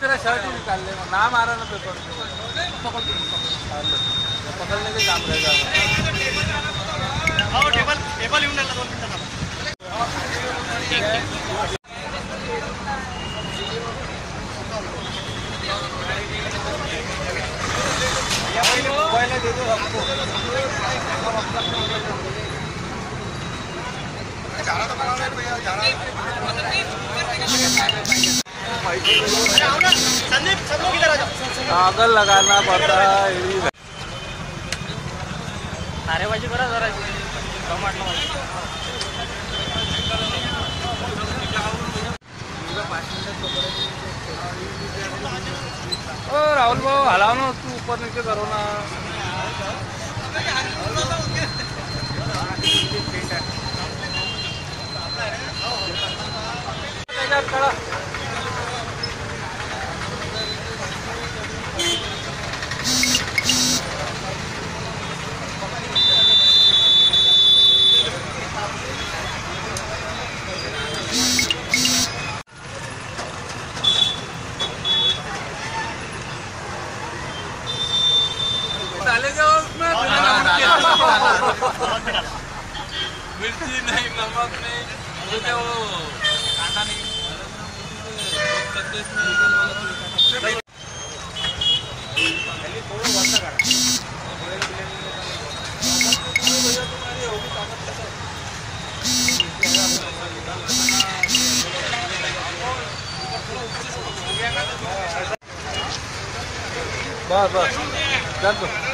तेरा शर्ट ही निकाल ले नाम आ रहा ना पेपर. पकड़ने के काम रहेगा टेबल टेबल येऊन राहिला दोन मिनिटात कागल लगाना पड़ता है। ये भी नारेबाजी करा जरा कम ओ राहुल भाऊ हलाव ना तू ऊपर नीचे करो ना त्याच्यात करा. डालेगा उसमें। नमक के। मिर्ची नहीं नमक नहीं। वो क्या वो कांदा नहीं? बस बस। कर दो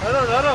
धरो धरो।